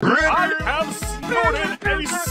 I have snorted a